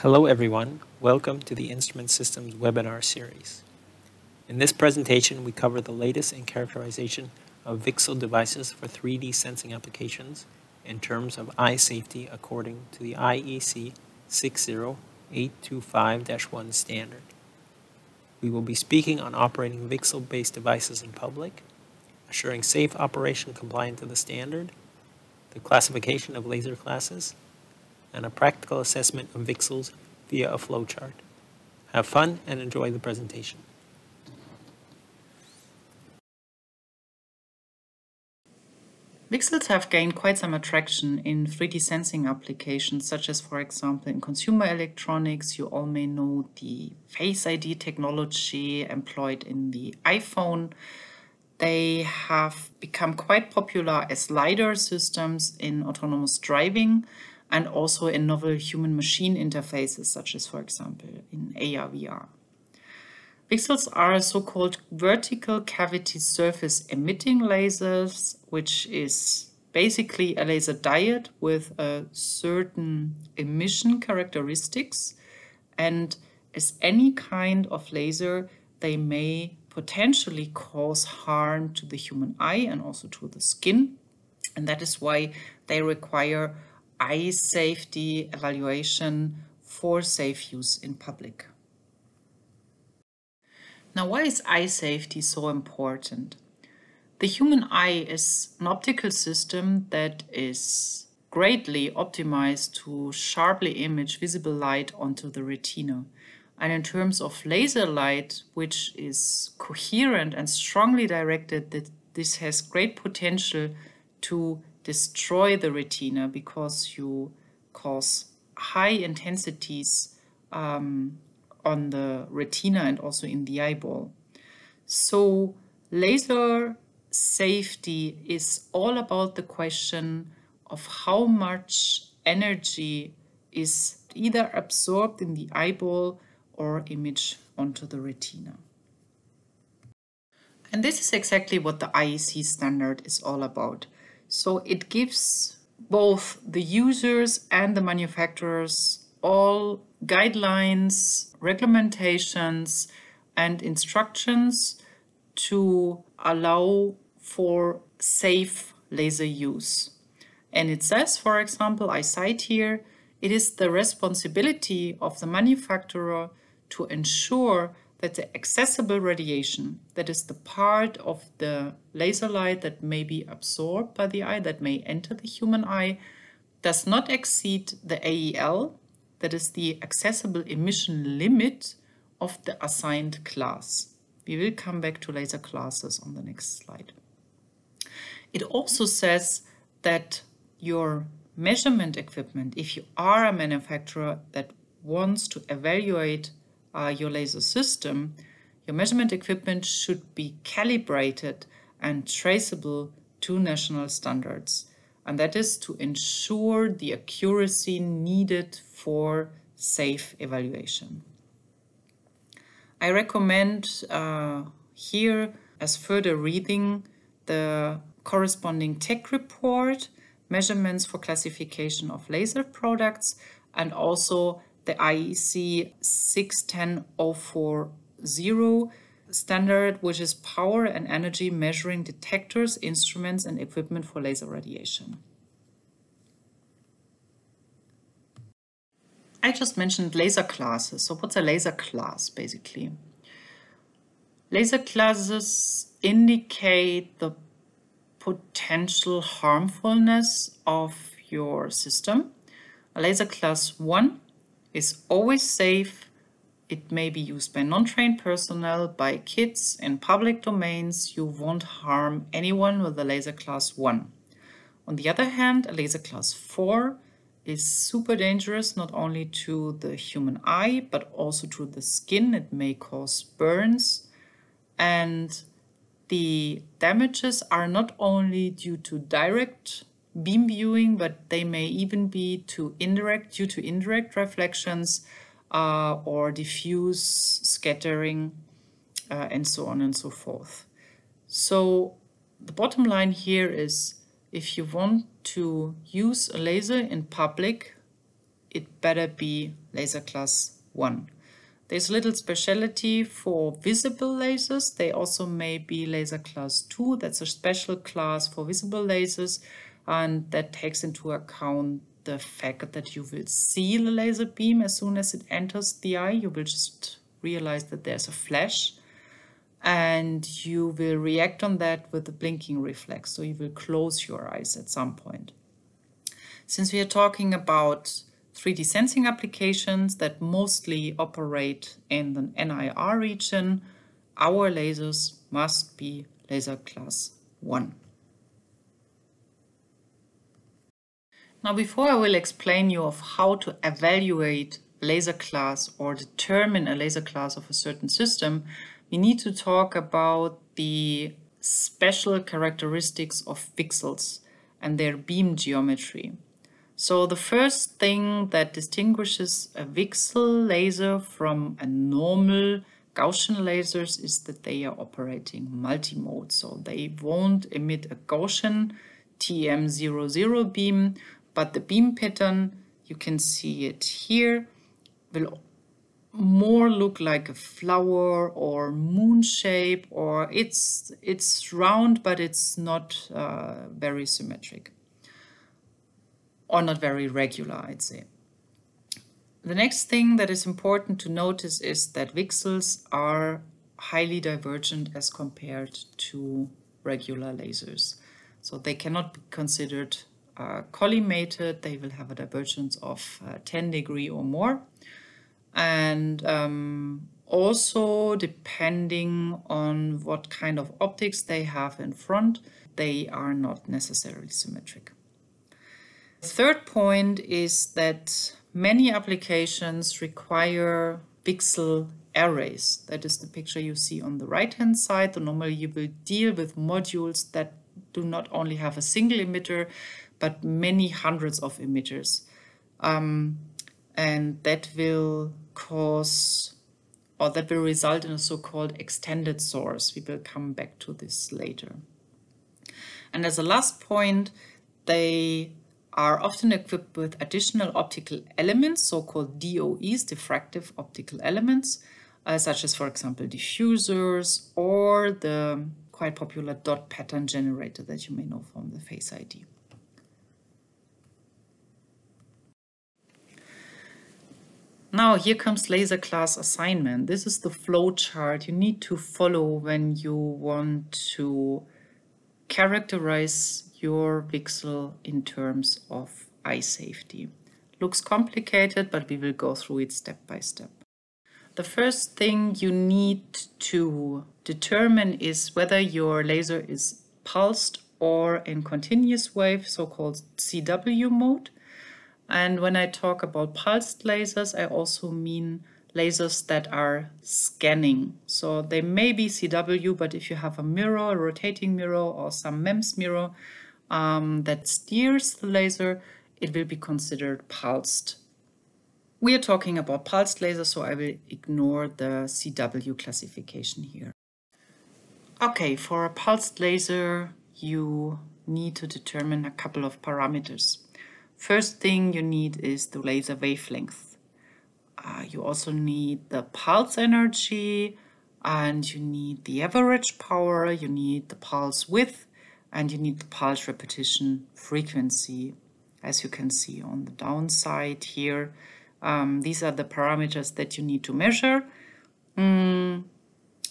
Hello everyone, welcome to the Instrument Systems webinar series. In this presentation we cover the latest in characterization of VCSEL devices for 3D sensing applications in terms of eye safety according to the IEC 60825-1 standard. We will be speaking on operating VCSEL-based devices in public, assuring safe operation compliant to the standard, the classification of laser classes, and a practical assessment of VCSELs via a flowchart. Have fun and enjoy the presentation. VCSELs have gained quite some attraction in 3D sensing applications, such as, for example, in consumer electronics. You all may know the Face ID technology employed in the iPhone. They have become quite popular as LiDAR systems in autonomous driving and also in novel human-machine interfaces, such as, for example, in AR/VR. VCSELs are so-called vertical cavity surface emitting lasers, which is basically a laser diode with a certain emission characteristics. And as any kind of laser, they may potentially cause harm to the human eye and also to the skin. And that is why they require eye safety evaluation for safe use in public. Now, why is eye safety so important? The human eye is an optical system that is greatly optimized to sharply image visible light onto the retina. And in terms of laser light, which is coherent and strongly directed, that this has great potential to destroy the retina because you cause high intensities um, on the retina and also in the eyeball. So laser safety is all about the question of how much energy is either absorbed in the eyeball or image onto the retina. And this is exactly what the IEC standard is all about. So it gives both the users and the manufacturers all guidelines, regulations, and instructions to allow for safe laser use. And it says, for example, I cite here, it is the responsibility of the manufacturer to ensure that the accessible radiation, that is the part of the laser light that may be absorbed by the eye, that may enter the human eye, does not exceed the AEL, that is the accessible emission limit of the assigned class. We will come back to laser classes on the next slide. It also says that your measurement equipment, if you are a manufacturer that wants to evaluate uh, your laser system, your measurement equipment should be calibrated and traceable to national standards and that is to ensure the accuracy needed for safe evaluation. I recommend uh, here as further reading the corresponding tech report, measurements for classification of laser products, and also the IEC 610040 standard, which is power and energy measuring detectors, instruments, and equipment for laser radiation. I just mentioned laser classes. So what's a laser class, basically? Laser classes indicate the potential harmfulness of your system. A laser class 1 is always safe it may be used by non-trained personnel, by kids, in public domains. You won't harm anyone with a laser class 1. On the other hand, a laser class 4 is super dangerous not only to the human eye but also to the skin. It may cause burns and the damages are not only due to direct beam viewing but they may even be to indirect due to indirect reflections uh, or diffuse scattering uh, and so on and so forth. So the bottom line here is if you want to use a laser in public, it better be laser class 1. There's a little speciality for visible lasers. They also may be laser class 2. That's a special class for visible lasers and that takes into account the fact that you will see the laser beam as soon as it enters the eye. You will just realize that there's a flash and you will react on that with the blinking reflex. So you will close your eyes at some point. Since we are talking about 3D sensing applications that mostly operate in the NIR region, our lasers must be laser class 1. Now before I will explain you of how to evaluate laser class or determine a laser class of a certain system, we need to talk about the special characteristics of VCSELs and their beam geometry. So the first thing that distinguishes a VCSEL laser from a normal Gaussian lasers is that they are operating multimode. So they won't emit a Gaussian TM00 beam, but the beam pattern, you can see it here, will more look like a flower or moon shape or it's it's round but it's not uh, very symmetric or not very regular, I'd say. The next thing that is important to notice is that VCSELs are highly divergent as compared to regular lasers. So they cannot be considered uh, collimated. They will have a divergence of uh, 10 degree or more. And um, also depending on what kind of optics they have in front, they are not necessarily symmetric. The third point is that many applications require VCSEL arrays. That is the picture you see on the right hand side. So normally you will deal with modules that do not only have a single emitter, but many hundreds of emitters. Um, and that will cause or that will result in a so-called extended source. We will come back to this later. And as a last point, they are often equipped with additional optical elements, so-called DOEs, diffractive optical elements, uh, such as, for example, diffusers or the quite popular dot pattern generator that you may know from the Face ID. Now here comes laser class assignment. This is the flow chart you need to follow when you want to characterize your VCSEL in terms of eye safety. Looks complicated, but we will go through it step by step. The first thing you need to determine is whether your laser is pulsed or in continuous wave, so-called CW mode. And when I talk about pulsed lasers, I also mean lasers that are scanning. So they may be CW, but if you have a mirror, a rotating mirror or some MEMS mirror, um, that steers the laser, it will be considered pulsed. We are talking about pulsed lasers, so I will ignore the CW classification here. Okay, for a pulsed laser, you need to determine a couple of parameters. First thing you need is the laser wavelength. Uh, you also need the pulse energy and you need the average power, you need the pulse width, and you need the pulse repetition frequency as you can see on the downside here. Um, these are the parameters that you need to measure. Mm,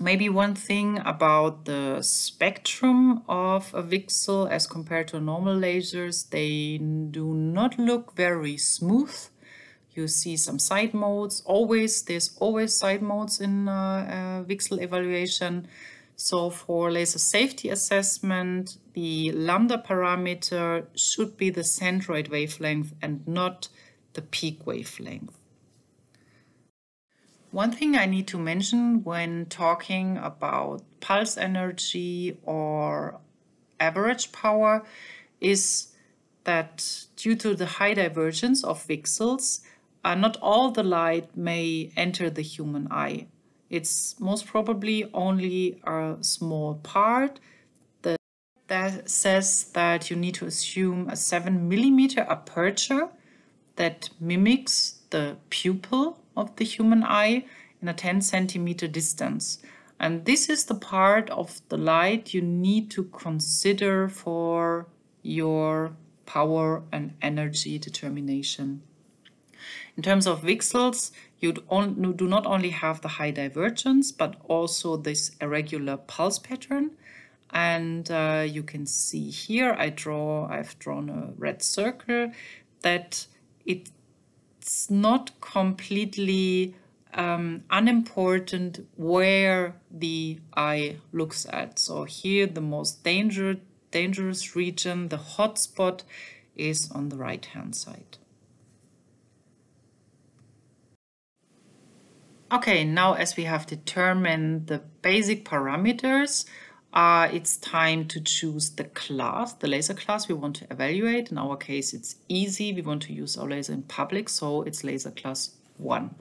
maybe one thing about the spectrum of a VCSEL as compared to normal lasers, they do not look very smooth. You see some side modes, always, there's always side modes in uh, uh, VCSEL evaluation. So for laser safety assessment, the lambda parameter should be the centroid wavelength and not the peak wavelength. One thing I need to mention when talking about pulse energy or average power is that due to the high divergence of VCSELs, uh, not all the light may enter the human eye. It's most probably only a small part that, that says that you need to assume a 7 millimeter aperture that mimics the pupil of the human eye in a 10 centimeter distance. And this is the part of the light you need to consider for your power and energy determination. In terms of VCSELs, you do not only have the high divergence, but also this irregular pulse pattern. And uh, you can see here, I draw, I've drawn a red circle that it's not completely um, unimportant where the eye looks at. So here the most danger, dangerous region, the hotspot is on the right hand side. Okay, now as we have determined the basic parameters, uh, it's time to choose the class, the laser class we want to evaluate. In our case, it's easy. We want to use our laser in public, so it's laser class 1.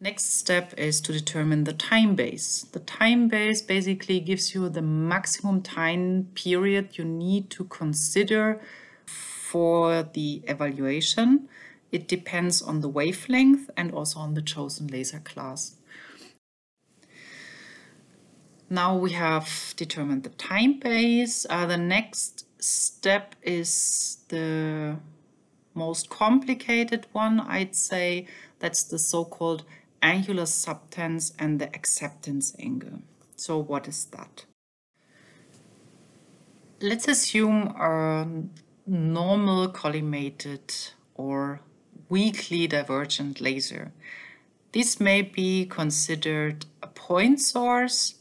Next step is to determine the time base. The time base basically gives you the maximum time period you need to consider for the evaluation. It depends on the wavelength and also on the chosen laser class. Now we have determined the time base. Uh, the next step is the most complicated one, I'd say. That's the so-called angular subtensor and the acceptance angle. So what is that? Let's assume a normal collimated or weakly divergent laser. This may be considered a point source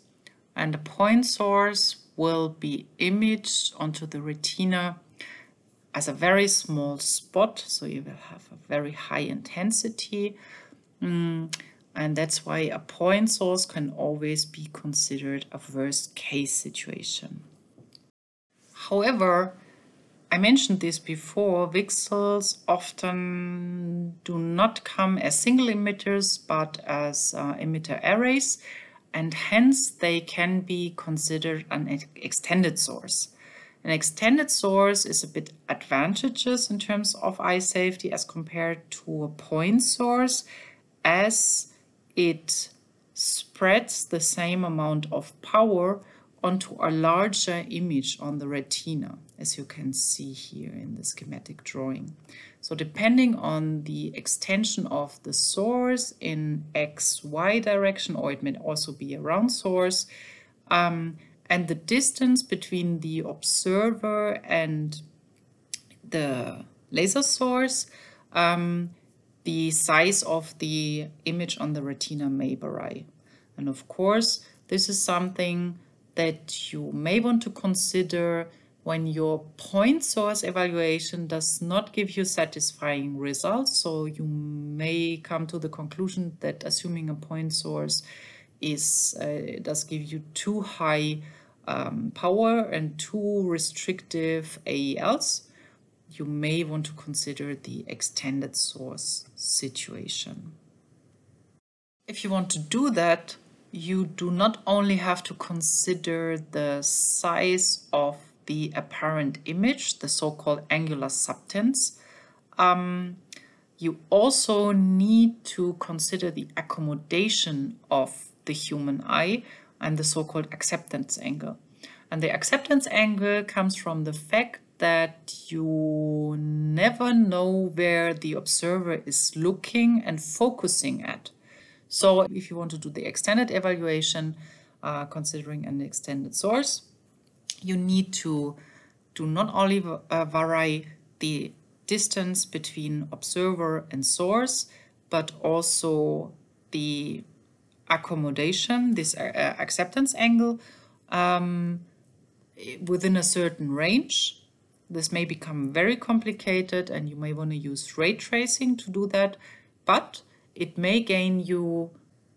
and the point source will be imaged onto the retina as a very small spot. So you will have a very high intensity. Mm, and that's why a point source can always be considered a worst case situation. However, I mentioned this before, VCSELs often do not come as single emitters but as uh, emitter arrays and hence they can be considered an extended source. An extended source is a bit advantageous in terms of eye safety as compared to a point source as it spreads the same amount of power onto a larger image on the retina, as you can see here in the schematic drawing. So depending on the extension of the source in x, y direction, or it may also be a round source, um, and the distance between the observer and the laser source, um, the size of the image on the retina may vary. And of course, this is something that you may want to consider when your point source evaluation does not give you satisfying results. So you may come to the conclusion that assuming a point source is uh, does give you too high um, power and too restrictive AELs, you may want to consider the extended source situation. If you want to do that, you do not only have to consider the size of the apparent image, the so-called angular subtensor. Um, you also need to consider the accommodation of the human eye and the so-called acceptance angle. And the acceptance angle comes from the fact that you never know where the observer is looking and focusing at. So if you want to do the extended evaluation, uh, considering an extended source, you need to do not only uh, vary the distance between observer and source, but also the accommodation, this uh, uh, acceptance angle, um, within a certain range. This may become very complicated and you may want to use ray tracing to do that, but it may gain you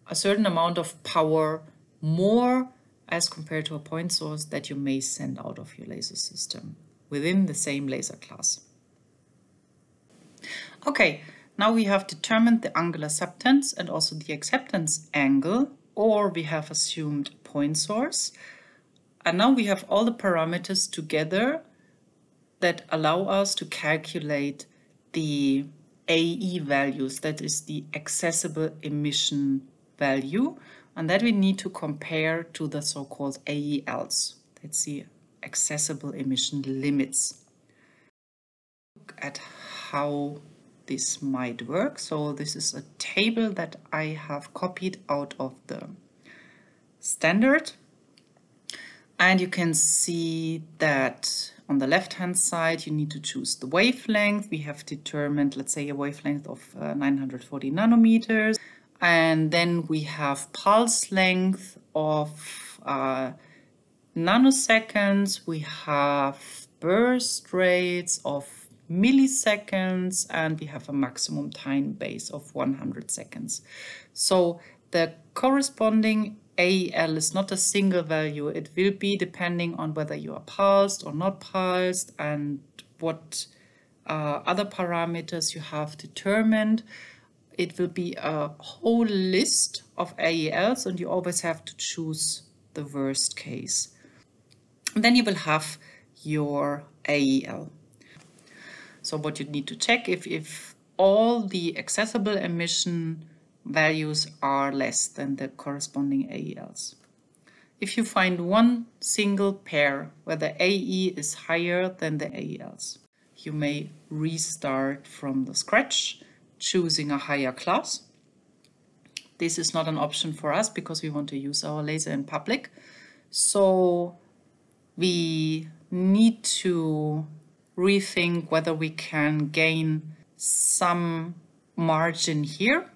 a certain amount of power more as compared to a point source that you may send out of your laser system within the same laser class. Okay, now we have determined the angular subtensor and also the acceptance angle, or we have assumed point source. And now we have all the parameters together that allow us to calculate the AE values, that is the accessible emission value, and that we need to compare to the so-called AELs. That's the accessible emission limits. Look at how this might work. So this is a table that I have copied out of the standard. And you can see that on the left hand side you need to choose the wavelength. We have determined, let's say, a wavelength of uh, 940 nanometers. And then we have pulse length of uh, nanoseconds. We have burst rates of milliseconds and we have a maximum time base of 100 seconds. So the corresponding AEL is not a single value. It will be depending on whether you are pulsed or not pulsed and what uh, other parameters you have determined. It will be a whole list of AELs and you always have to choose the worst case. And then you will have your AEL. So what you need to check if, if all the accessible emission values are less than the corresponding AELs. If you find one single pair where the AE is higher than the AELs, you may restart from the scratch, choosing a higher class. This is not an option for us because we want to use our laser in public. So we need to rethink whether we can gain some margin here.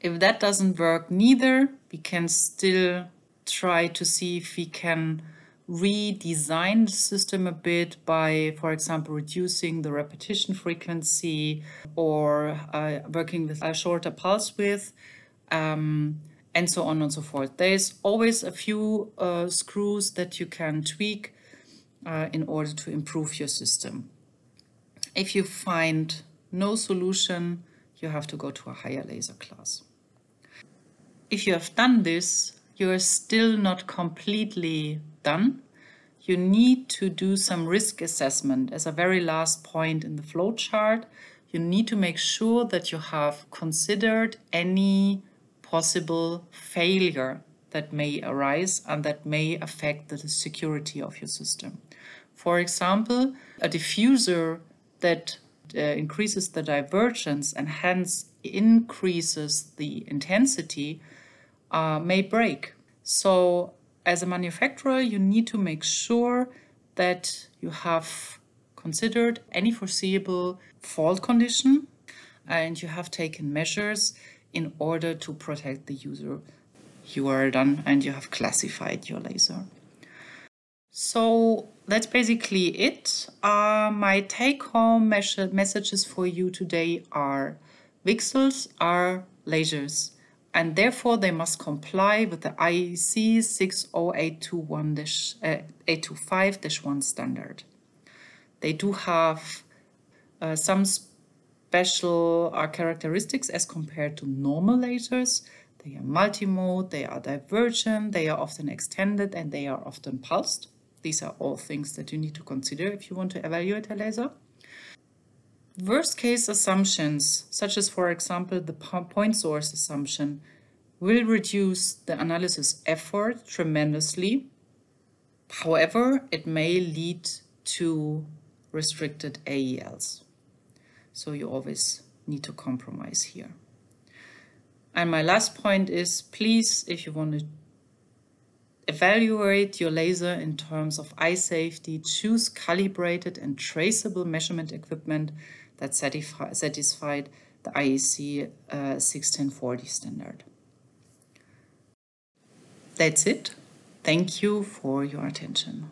If that doesn't work neither, we can still try to see if we can redesign the system a bit by, for example, reducing the repetition frequency or uh, working with a shorter pulse width. Um, and so on and so forth. There's always a few uh, screws that you can tweak uh, in order to improve your system. If you find no solution, you have to go to a higher laser class. If you have done this, you are still not completely done. You need to do some risk assessment as a very last point in the flowchart. You need to make sure that you have considered any possible failure that may arise and that may affect the security of your system. For example, a diffuser that uh, increases the divergence and hence increases the intensity uh, may break. So as a manufacturer, you need to make sure that you have considered any foreseeable fault condition and you have taken measures in order to protect the user. You are done and you have classified your laser. So that's basically it. Uh, my take-home messages for you today are VCSELs are lasers and therefore they must comply with the IEC 60825-1 uh, standard. They do have uh, some special uh, characteristics as compared to normal lasers. They are multimode, they are divergent, they are often extended, and they are often pulsed. These are all things that you need to consider if you want to evaluate a laser. Worst case assumptions, such as for example the point source assumption, will reduce the analysis effort tremendously. However, it may lead to restricted AELs. So you always need to compromise here. And my last point is, please, if you want to evaluate your laser in terms of eye safety, choose calibrated and traceable measurement equipment that satisfied the IEC uh, 61040 standard. That's it. Thank you for your attention.